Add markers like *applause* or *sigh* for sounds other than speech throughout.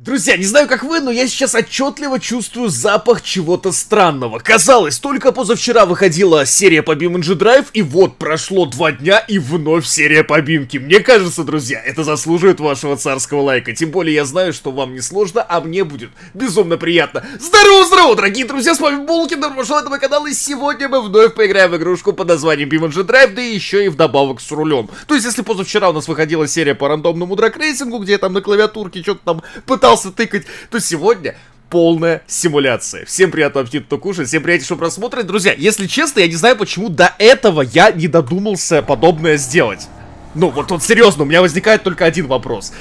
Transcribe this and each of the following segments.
Друзья, не знаю как вы, но я сейчас отчетливо чувствую запах чего-то странного. Казалось, только позавчера выходила серия по BeamNG Drive, и вот прошло два дня, и вновь серия по Бимке. Мне кажется, друзья, это заслуживает вашего царского лайка. Тем более я знаю, что вам не сложно, а мне будет безумно приятно. Здорово-здорово, дорогие друзья, с вами Булкин, добро пожаловать на мой канал, и сегодня мы вновь поиграем в игрушку под названием BeamNG Drive, да еще и вдобавок с рулем. То есть, если позавчера у нас выходила серия по рандомному драгрейсингу, где я там на клавиатурке что-то там пытался пытался тыкать, то сегодня полная симуляция. Всем приятного аппетита кушать, всем приятнейшего просмотра. Друзья, если честно, я не знаю, почему до этого я не додумался подобное сделать. Ну, вот, вот серьезно, у меня возникает только один вопрос.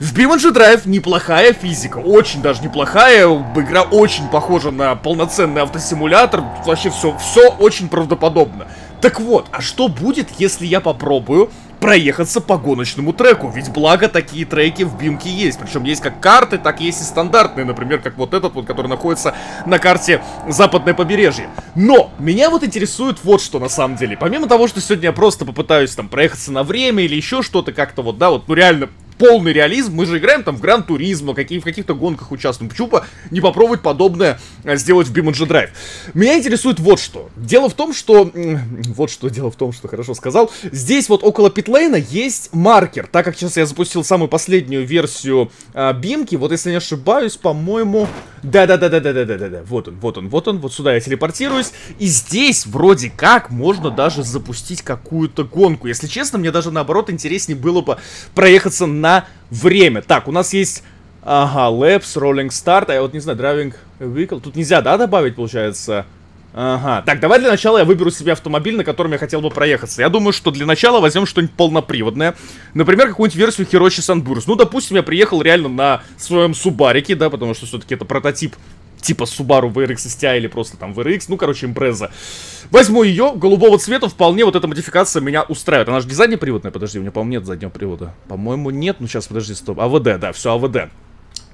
В BeamNG Drive неплохая физика, очень даже неплохая, игра очень похожа на полноценный автосимулятор, вообще все, все очень правдоподобно. Так вот, а что будет, если я попробую проехаться по гоночному треку. Ведь благо такие треки в Бимке есть. Причем есть как карты, так есть и стандартные. Например, как вот этот вот, который находится на карте Западное побережье. Но меня вот интересует вот что на самом деле. Помимо того, что сегодня я просто попытаюсь там проехаться на время или еще что-то как-то вот, да, вот, ну реально полный реализм. Мы же играем там в Гран Туризмо, какие, в каких-то гонках участвуем. Почему бы не попробовать подобное а, сделать в BeamNG Drive? Меня интересует вот что. Дело в том, что... *laughs* Вот что дело в том, что хорошо сказал. Здесь вот около питлейна есть маркер. Так как сейчас я запустил самую последнюю версию а, Бимки, вот если не ошибаюсь, по-моему... Да-да-да-да-да-да-да-да. Вот он, вот он, вот он. Вот сюда я телепортируюсь. И здесь вроде как можно даже запустить какую-то гонку. Если честно, мне даже наоборот интереснее было бы проехаться на на время. Так, у нас есть... Ага, Labs, Rolling Start, а я вот не знаю, Driving Vehicle. Тут нельзя, да, добавить, получается? Ага. Так, давай для начала я выберу себе автомобиль, на котором я хотел бы проехаться. Я думаю, что для начала возьмем что-нибудь полноприводное. Например, какую-нибудь версию Hiroshi Sunburst. Ну, допустим, я приехал реально на своем Субарике, да, потому что все-таки это прототип типа Subaru VRX STI или просто там VRX, ну, короче, импреза. Возьму ее, голубого цвета, вполне вот эта модификация меня устраивает. Она же не заднеприводная, подожди, у меня, по-моему, нет заднего привода. По-моему, нет, ну, сейчас, подожди, стоп. АВД, да, все АВД.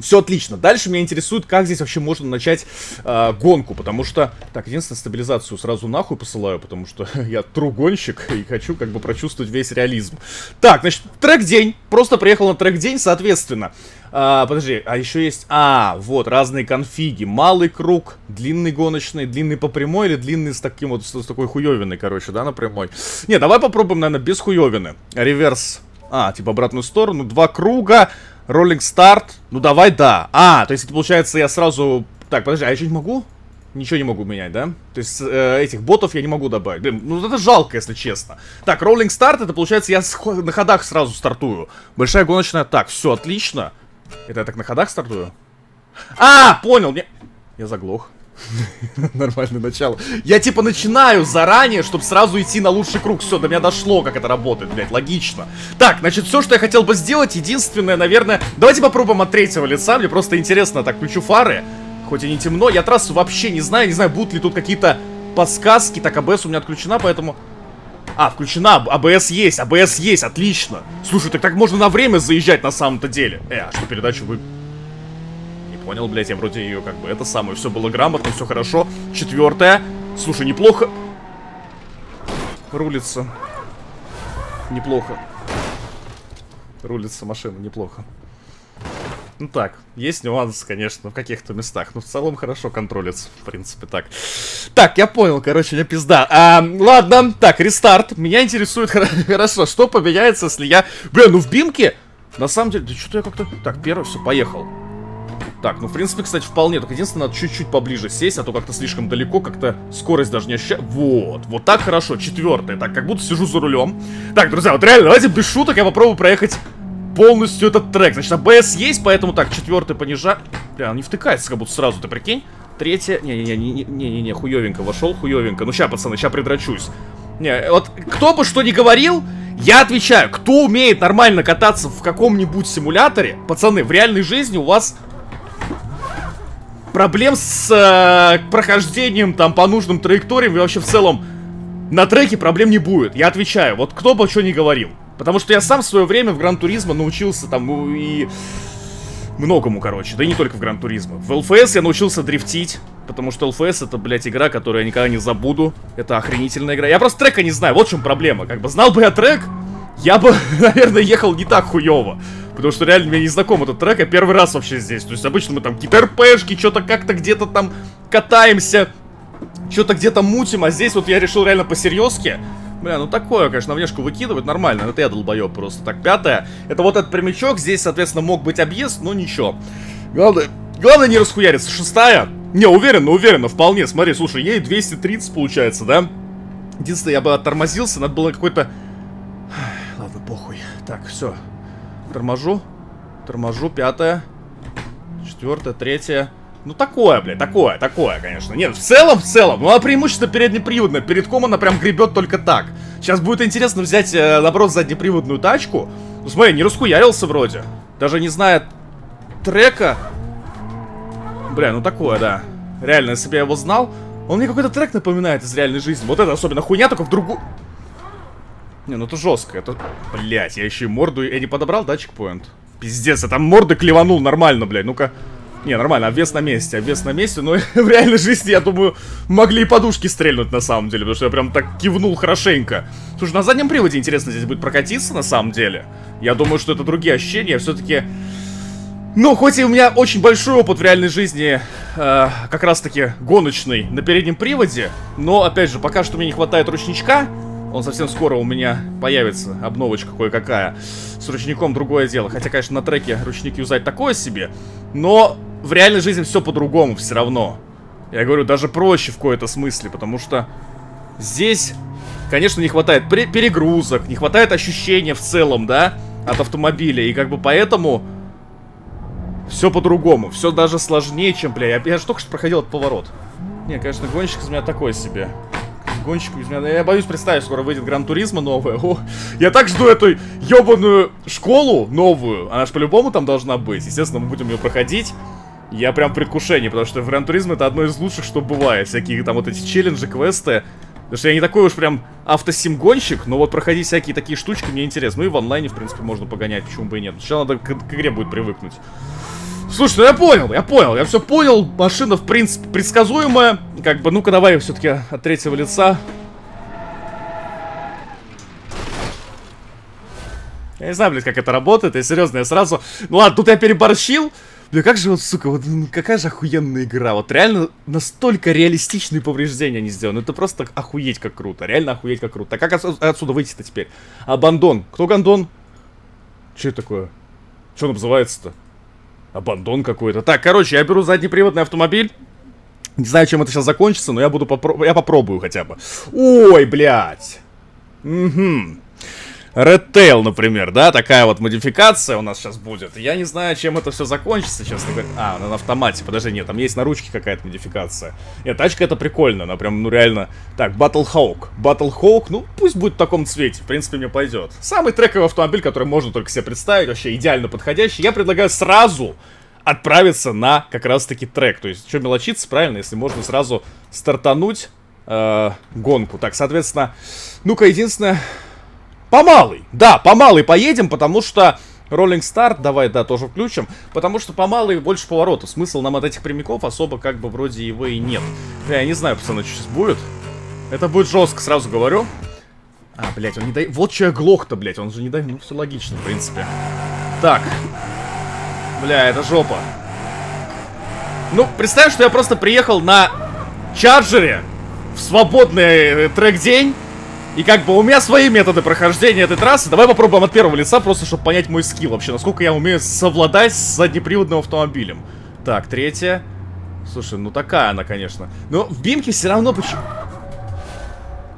Все отлично. Дальше меня интересует, как здесь вообще можно начать э, гонку, потому что... Так, единственное, стабилизацию сразу нахуй посылаю, потому что *laughs* я тругонщик и хочу как бы прочувствовать весь реализм. Так, значит, трек-день. Просто приехал на трек-день, соответственно. А, подожди, а еще есть... А, вот, разные конфиги. Малый круг, длинный гоночный, длинный по прямой или длинный с таким вот, с, такой хуевиной, короче, да, на прямой. Не, давай попробуем, наверное, без хуевины. Реверс. А, типа обратную сторону. Два круга. Роллинг старт. Ну, давай, да. А, то есть это получается я сразу... Так, подожди, а я что-нибудь могу? Ничего не могу менять, да? То есть э, этих ботов я не могу добавить. Блин, ну это жалко, если честно. Так, роллинг старт, это получается я на ходах сразу стартую. Большая гоночная. Так, все, отлично. Это я так на ходах стартую? А, понял, мне... Я заглох. *laughs* Нормальное начало. Я типа начинаю заранее, чтобы сразу идти на лучший круг. Все, до меня дошло, как это работает, блядь, логично. Так, значит, все, что я хотел бы сделать, единственное, наверное... Давайте попробуем от третьего лица, мне просто интересно. Так, включу фары, хоть и не темно. Я трассу вообще не знаю, не знаю, будут ли тут какие-то подсказки. Так, АБС у меня отключена, поэтому... А, включена, АБС есть, АБС есть, отлично. Слушай, так так можно на время заезжать на самом-то деле. Э, а что передачу вы... Понял, блядь, я вроде ее как бы это самое, все было грамотно, все хорошо. Четвертая. Слушай, неплохо. Рулится. Неплохо. Рулится машина, неплохо. Ну так, есть нюансы, конечно, в каких-то местах. Но в целом хорошо контролится, в принципе, так. Так, я понял, короче, не пизда. А, ладно, так, рестарт. Меня интересует *laughs* хорошо, что поменяется, если я... Бля, ну в бимке... На самом деле, да что-то я как-то... Так, первый, все, поехал. Так, ну, в принципе, кстати, вполне. Только единственное, надо чуть-чуть поближе сесть, а то как-то слишком далеко, как-то скорость даже не ощущаю. Вот, вот так хорошо. Четвертое. Так, как будто сижу за рулем. Так, друзья, вот реально, давайте без шуток я попробую проехать полностью этот трек. Значит, АБС есть, поэтому так, четвертый понижа... Бля, он не втыкается как будто сразу, ты прикинь? Третье... Не-не-не, хуёвенько вошел, хуёвенько. Ну, ща, пацаны, ща придрачусь. Не, вот кто бы что ни говорил, я отвечаю, кто умеет нормально кататься в каком-нибудь симуляторе, пацаны, в реальной жизни у вас проблем с э, прохождением там по нужным траекториям и вообще в целом на треке проблем не будет. Я отвечаю, вот кто бы что ни говорил. Потому что я сам в свое время в Гран Туризмо научился там ну, и многому, короче. Да и не только в Гран Туризмо. В ЛФС я научился дрифтить. Потому что ЛФС это, блядь, игра, которую я никогда не забуду. Это охренительная игра. Я просто трека не знаю, вот в чем проблема. Как бы знал бы я трек, я бы, *laughs* наверное, ехал не так хуево. Потому что реально мне не знаком этот трек, я первый раз вообще здесь. То есть обычно мы там какие-то что-то как-то где-то там катаемся, что-то где-то мутим, а здесь вот я решил реально по-серьезки. Бля, ну такое, конечно, на внешку выкидывать нормально, это я долбоеб просто. Так, пятое. Это вот этот прямичок, здесь, соответственно, мог быть объезд, но ничего. Главное, главное не расхуяриться. Шестая. Не, уверенно, уверенно, вполне. Смотри, слушай, ей 230 получается, да? Единственное, я бы оттормозился, надо было какой-то... Ладно, похуй. Так, все. Торможу. Торможу, пятое. Четвертое, третье. Ну, такое, блядь, такое, такое, конечно. Нет, в целом, в целом. Ну, а преимущество переднеприводное. Перед ком она прям гребет только так. Сейчас будет интересно взять, э, наоборот, заднеприводную тачку. Ну, смотри, не расхуярился вроде. Даже не зная трека. Бля, ну такое, да. Реально, если бы я его знал. Он мне какой-то трек напоминает из реальной жизни. Вот это особенно хуйня, только в другую... Не, ну это жестко. Это... Блять, я еще и морду... Я не подобрал, да, чекпоинт? Пиздец, я там морды клеванул нормально, блядь. Ну-ка. Не, нормально, обвес на месте, обвес на месте, но *laughs* в реальной жизни, я думаю, могли и подушки стрельнуть на самом деле, потому что я прям так кивнул хорошенько. Слушай, на заднем приводе интересно здесь будет прокатиться на самом деле. Я думаю, что это другие ощущения, все-таки... Ну, хоть и у меня очень большой опыт в реальной жизни, э, как раз-таки гоночный, на переднем приводе, но, опять же, пока что мне не хватает ручничка, он совсем скоро у меня появится, обновочка кое-какая. С ручником другое дело. Хотя, конечно, на треке ручник юзать такое себе. Но в реальной жизни все по-другому все равно. Я говорю, даже проще в какой-то смысле, потому что здесь, конечно, не хватает перегрузок, не хватает ощущения в целом, да, от автомобиля. И как бы поэтому все по-другому, все даже сложнее, чем, бля, я, я же только что проходил этот поворот. Не, конечно, гонщик из меня такой себе гонщик из меня... Я боюсь представить, скоро выйдет Гран Туризма новая. О, я так жду эту ебаную школу новую. Она же по-любому там должна быть. Естественно, мы будем ее проходить. Я прям в предвкушении, потому что Гран Туризм это одно из лучших, что бывает. Всякие там вот эти челленджи, квесты. Потому что я не такой уж прям автосим-гонщик, но вот проходить всякие такие штучки мне интересно. Ну и в онлайне, в принципе, можно погонять, почему бы и нет. Сначала надо к, к игре будет привыкнуть. Слушай, ну я понял, я понял, я все понял. Машина, в принципе, предсказуемая. Как бы, ну-ка давай все-таки от третьего лица. Я не знаю, блядь, как это работает, я серьезно, я сразу... Ну ладно, тут я переборщил. Бля, как же вот, сука, вот какая же охуенная игра. Вот реально настолько реалистичные повреждения они сделаны. Это просто охуеть как круто. Реально охуеть как круто. Так как отсюда выйти-то теперь? Абандон. Кто гандон? Че такое? Что он называется-то? Абандон какой-то. Так, короче, я беру заднеприводный автомобиль. Не знаю, чем это сейчас закончится, но я буду попро... Я попробую хотя бы. Ой, блядь. Угу. Red Tail, например, да, такая вот модификация у нас сейчас будет. Я не знаю, чем это все закончится, честно говоря. А, она на автомате, подожди, нет, там есть на ручке какая-то модификация. Нет, тачка это прикольно, она прям, ну реально... Так, Battle Hawk. Battle Hawk, ну пусть будет в таком цвете, в принципе, мне пойдет. Самый трековый автомобиль, который можно только себе представить, вообще идеально подходящий. Я предлагаю сразу отправиться на как раз-таки трек. То есть, что мелочиться, правильно, если можно сразу стартануть э, гонку. Так, соответственно, ну-ка, единственное... По малой, да, по малой поедем, потому что... Роллинг старт, давай, да, тоже включим. Потому что по малой больше поворота. Смысл нам от этих прямиков особо как бы вроде его и нет. Я не знаю, пацаны, что сейчас будет. Это будет жестко, сразу говорю. А, блядь, он не дает... Вот что я глох-то, блядь, он же не дает... Ну, все логично, в принципе. Так. Бля, это жопа. Ну, представь, что я просто приехал на чарджере в свободный э, трек-день и как бы у меня свои методы прохождения этой трассы. Давай попробуем от первого лица, просто чтобы понять мой скилл вообще. Насколько я умею совладать с заднеприводным автомобилем. Так, третья. Слушай, ну такая она, конечно. Но в Бимке все равно почему...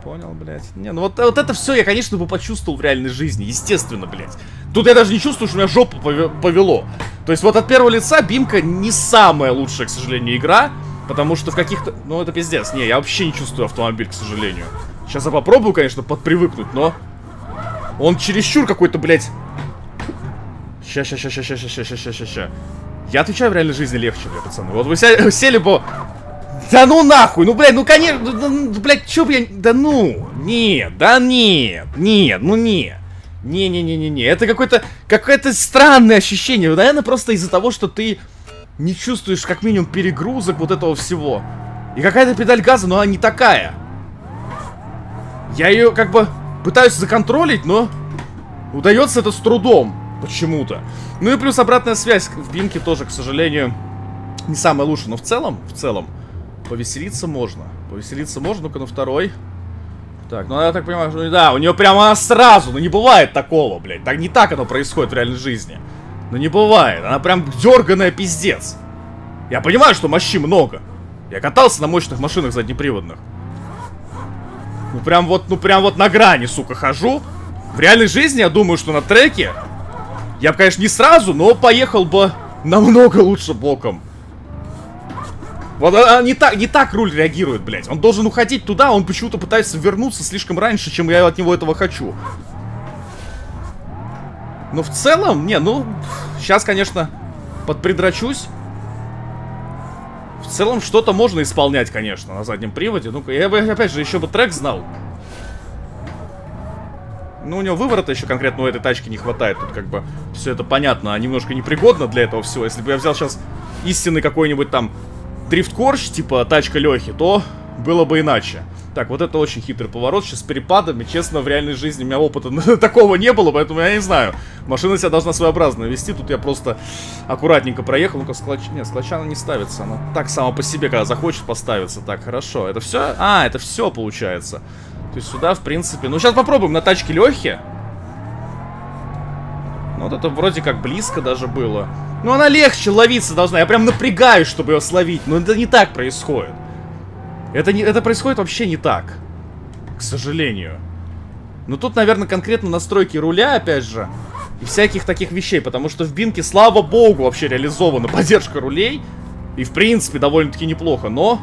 Понял, блядь. Не, ну вот, вот это все я, конечно, бы почувствовал в реальной жизни. Естественно, блядь. Тут я даже не чувствую, что у меня жопу повело. То есть вот от первого лица Бимка не самая лучшая, к сожалению, игра. Потому что в каких-то... Ну, это пиздец. Не, я вообще не чувствую автомобиль, к сожалению. Сейчас я попробую, конечно, подпривыкнуть, но... Он чересчур какой-то, блядь... Ща, ща, ща, ща, ща, ща, ща, ща, ща, ща. Я отвечаю, в реальной жизни легче, бля, пацаны. Вот вы сели, сели бы... Да ну нахуй, ну, блядь, ну, конечно, ну, ну, блядь, чё я... Да ну, нет, да нет, нет, ну, нет. Не-не-не-не-не, это какое-то... Какое-то странное ощущение. Наверное, просто из-за того, что ты не чувствуешь, как минимум, перегрузок вот этого всего. И какая-то педаль газа, но она не такая. Я ее как бы пытаюсь законтролить, но удается это с трудом. Почему-то. Ну и плюс обратная связь в Бинке тоже, к сожалению, не самая лучшая. Но в целом, в целом, повеселиться можно. Повеселиться можно, ну-ка на второй. Так, ну я так понимаю, что да, у нее прямо сразу, ну не бывает такого, блядь. Так не так оно происходит в реальной жизни. Ну не бывает, она прям дерганая пиздец. Я понимаю, что мощи много. Я катался на мощных машинах заднеприводных. Ну прям вот, ну прям вот на грани, сука, хожу. В реальной жизни я думаю, что на треке я бы, конечно, не сразу, но поехал бы намного лучше боком. Вот а, а, не так, не так руль реагирует, блядь. Он должен уходить туда, он почему-то пытается вернуться слишком раньше, чем я от него этого хочу. Но в целом, не, ну, сейчас, конечно, подпридрачусь. В целом, что-то можно исполнять, конечно, на заднем приводе. Ну-ка, я бы, опять же, еще бы трек знал. Ну, у него выворота еще конкретно у этой тачки не хватает. Тут как бы все это понятно, а немножко непригодно для этого всего. Если бы я взял сейчас истинный какой-нибудь там дрифт-корч, типа тачка Лехи, то было бы иначе. Так, вот это очень хитрый поворот, сейчас с перепадами. Честно, в реальной жизни у меня опыта *laughs* такого не было, поэтому я не знаю. Машина себя должна своеобразно вести. Тут я просто аккуратненько проехал. Ну-ка, склоч... Нет, склоча она не ставится. Она так сама по себе, когда захочет, поставиться. Так, хорошо. Это все? А, это все получается. То есть сюда, в принципе... Ну, сейчас попробуем на тачке Лехи. Ну, вот это вроде как близко даже было. Ну, она легче ловиться должна. Я прям напрягаюсь, чтобы ее словить. Но это не так происходит. Это, не, это происходит вообще не так. К сожалению. Ну, тут, наверное, конкретно настройки руля, опять же. И всяких таких вещей. Потому что в Бинке, слава богу, вообще реализована *laughs* поддержка рулей. И, в принципе, довольно-таки неплохо. Но...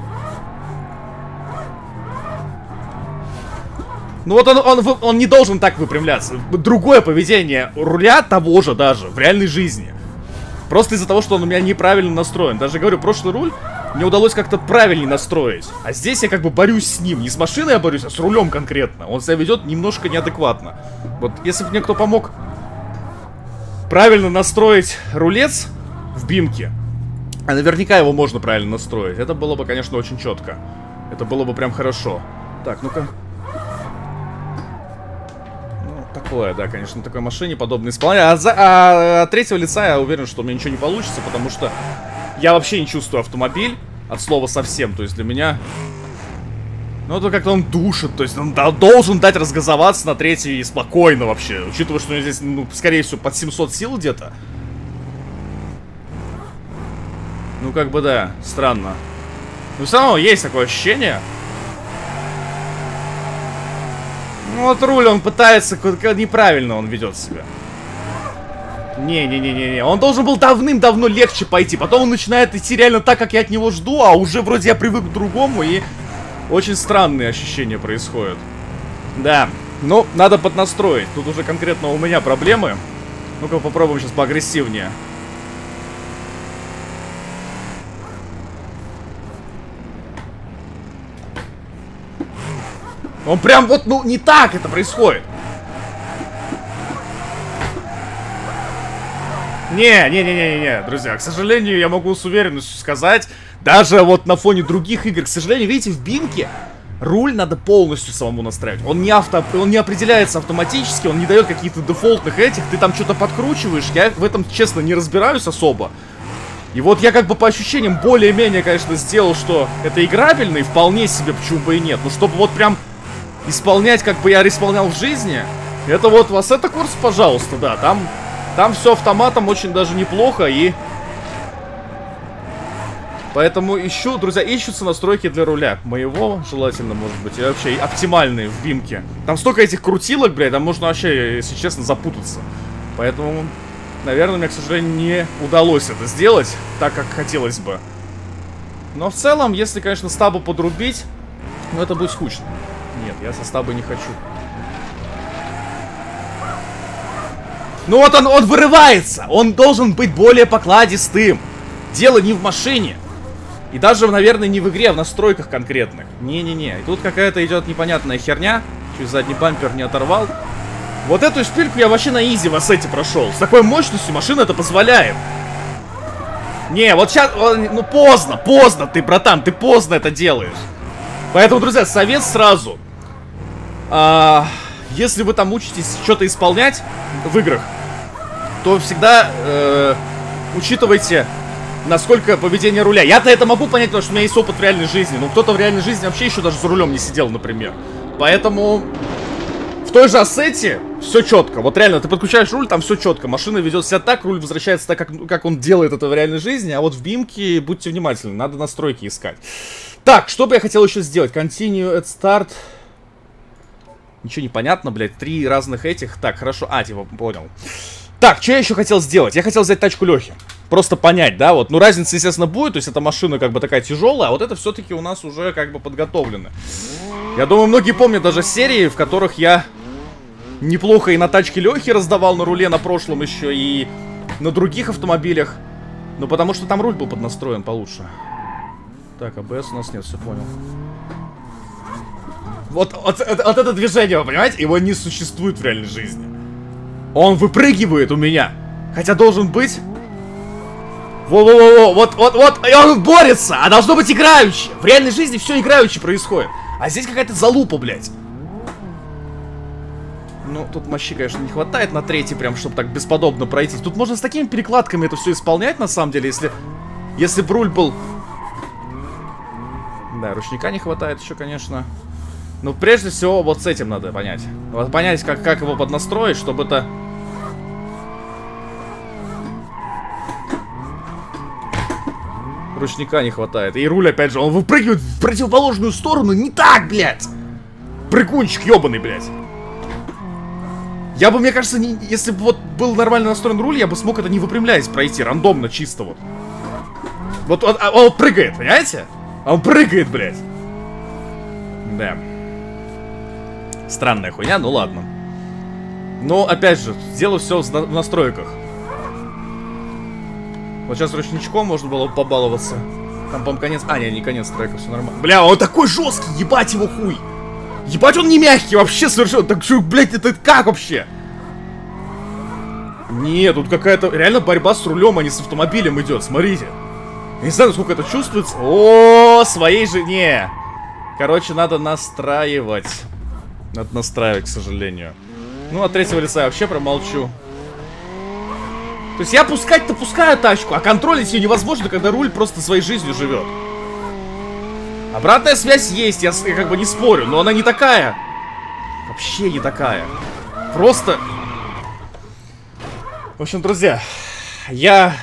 Ну вот он, он, он не должен так выпрямляться. Другое поведение руля того же даже в реальной жизни. Просто из-за того, что он у меня неправильно настроен. Даже говорю, прошлый руль мне удалось как-то правильнее настроить. А здесь я как бы борюсь с ним. Не с машиной я борюсь, а с рулем конкретно. Он себя ведет немножко неадекватно. Вот если бы мне кто помог правильно настроить рулец в бимке, а наверняка его можно правильно настроить, это было бы, конечно, очень четко. Это было бы прям хорошо. Так, ну-ка. Ну, такое, да, конечно, на такой машине подобное исполнение. А, за, а от третьего лица я уверен, что у меня ничего не получится, потому что я вообще не чувствую автомобиль от слова совсем. То есть для меня... Ну, это как-то он душит. То есть он должен дать разгазоваться на третий спокойно вообще. Учитывая, что у него здесь, ну, скорее всего, под 700 сил где-то. Ну, как бы да, странно. Но все равно есть такое ощущение. Ну, вот руль, он пытается, неправильно он ведет себя. Не-не-не-не-не, он должен был давным-давно легче пойти. Потом он начинает идти реально так, как я от него жду, а уже вроде я привык к другому, и очень странные ощущения происходят. Да, ну, надо поднастроить. Тут уже конкретно у меня проблемы. Ну-ка попробуем сейчас поагрессивнее. Он прям вот, ну, не так это происходит. Не, не, не, не, не, друзья, к сожалению, я могу с уверенностью сказать, даже вот на фоне других игр, к сожалению, видите, в Бинке руль надо полностью самому настраивать. Он не авто, он не определяется автоматически, он не дает каких-то дефолтных этих, ты там что-то подкручиваешь, я в этом, честно, не разбираюсь особо. И вот я как бы по ощущениям более-менее, конечно, сделал, что это играбельно, и вполне себе, почему бы и нет. Но чтобы вот прям исполнять, как бы я исполнял в жизни, это вот вас это курс, пожалуйста, да, там там все автоматом очень даже неплохо и... Поэтому ищу, друзья, ищутся настройки для руля. Моего, желательно, может быть, и вообще оптимальные в бимке. Там столько этих крутилок, блядь, там можно вообще, если честно, запутаться. Поэтому, наверное, мне, к сожалению, не удалось это сделать так, как хотелось бы. Но в целом, если, конечно, стабу подрубить, ну это будет скучно. Нет, я со стабой не хочу. Ну вот он, он вырывается. Он должен быть более покладистым. Дело не в машине. И даже, наверное, не в игре, а в настройках конкретных. Не-не-не. Тут какая-то идет непонятная херня. Чуть задний бампер не оторвал. Вот эту шпильку я вообще на изи в ассете прошел. С такой мощностью машина это позволяет. Не, вот сейчас, ну поздно, поздно ты, братан, ты поздно это делаешь. Поэтому, друзья, совет сразу. А, если вы там учитесь что-то исполнять в играх, то всегда э, учитывайте, насколько поведение руля. Я-то это могу понять, потому что у меня есть опыт в реальной жизни. Но кто-то в реальной жизни вообще еще даже за рулем не сидел, например. Поэтому в той же ассете все четко. Вот реально, ты подключаешь руль, там все четко. Машина ведет себя так, руль возвращается так, как, как он делает это в реальной жизни. А вот в бимке будьте внимательны, надо настройки искать. Так, что бы я хотел еще сделать? Continue at start. Ничего не понятно, блядь. Три разных этих. Так, хорошо. А, типа, понял. Так, что я еще хотел сделать? Я хотел взять тачку Лехи. Просто понять, да, вот. Ну, разница, естественно, будет. То есть, эта машина как бы такая тяжелая, а вот это все-таки у нас уже как бы подготовлено. Я думаю, многие помнят даже серии, в которых я неплохо и на тачке Лехи раздавал на руле на прошлом еще, и на других автомобилях. Ну, потому что там руль был поднастроен получше. Так, АБС у нас нет, все понял. Вот, вот, вот это движение, вы понимаете, его не существует в реальной жизни. Он выпрыгивает у меня. Хотя должен быть... Во-во-во-во, вот, вот, вот, и он борется, а должно быть играючи. В реальной жизни все играючи происходит. А здесь какая-то залупа, блядь. Ну, тут мощи, конечно, не хватает на третий, прям, чтобы так бесподобно пройти. Тут можно с такими перекладками это все исполнять, на самом деле, если... Если бы руль был... Да, ручника не хватает еще, конечно. Ну, прежде всего, вот с этим надо понять. Вот понять, как, как его поднастроить, чтобы это... Ручника не хватает. И руль, опять же, он выпрыгивает в противоположную сторону. Не так, блядь! Прыгунчик ебаный, блядь. Я бы, мне кажется, не, если бы вот был нормально настроен руль, я бы смог это не выпрямляясь пройти, рандомно, чисто вот. Вот он, он прыгает, понимаете? Он прыгает, блядь. Да. Странная хуйня, ну ладно. Но, опять же, дело все в настройках. Вот сейчас ручничком можно было побаловаться. Там, по конец... А, не, не конец трека, все нормально. Бля, он такой жесткий, ебать его хуй. Ебать, он не мягкий вообще совершенно. Так что, блядь, это как вообще? Нет, тут какая-то реально борьба с рулем, а не с автомобилем идет. Смотрите. Я не знаю, насколько это чувствуется. О, своей жене. Короче, надо настраивать. Надо настраивать, к сожалению. Ну, от третьего лица я вообще промолчу. То есть я пускать-то пускаю тачку, а контролить ее невозможно, когда руль просто своей жизнью живет. Обратная связь есть, я, я как бы не спорю, но она не такая. Вообще не такая. Просто... В общем, друзья, я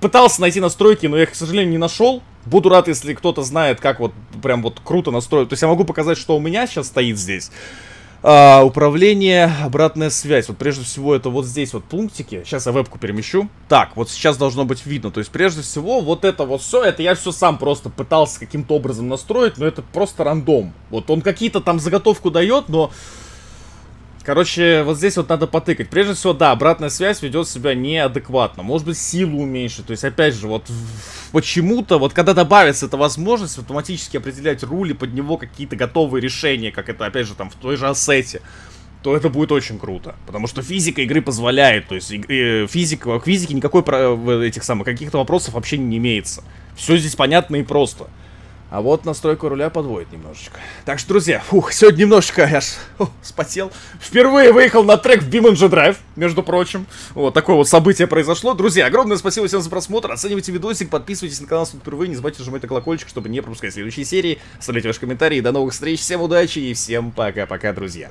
пытался найти настройки, но я их, к сожалению, не нашел. Буду рад, если кто-то знает, как вот прям вот круто настроить. То есть я могу показать, что у меня сейчас стоит здесь. А, управление, обратная связь. Вот прежде всего это вот здесь вот пунктики. Сейчас я вебку перемещу. Так, вот сейчас должно быть видно. То есть прежде всего вот это вот все, это я все сам просто пытался каким-то образом настроить, но это просто рандом. Вот он какие-то там заготовку дает, но Короче, вот здесь вот надо потыкать. Прежде всего, да, обратная связь ведет себя неадекватно. Может быть, силу уменьшить. То есть, опять же, вот почему-то, вот когда добавится эта возможность автоматически определять рули под него какие-то готовые решения, как это, опять же, там, в той же ассете, то это будет очень круто. Потому что физика игры позволяет. То есть, физика, к физике никакой этих самых каких-то вопросов вообще не имеется. Все здесь понятно и просто. А вот настройка руля подводит немножечко. Так что, друзья, фух, сегодня немножечко аж фух, спотел. Впервые выехал на трек в BeamNG Drive, между прочим. Вот такое вот событие произошло. Друзья, огромное спасибо всем за просмотр. Оценивайте видосик, подписывайтесь на канал, если впервые. Не забывайте нажимать на колокольчик, чтобы не пропускать следующие серии. Оставляйте ваши комментарии. До новых встреч, всем удачи и всем пока-пока, друзья.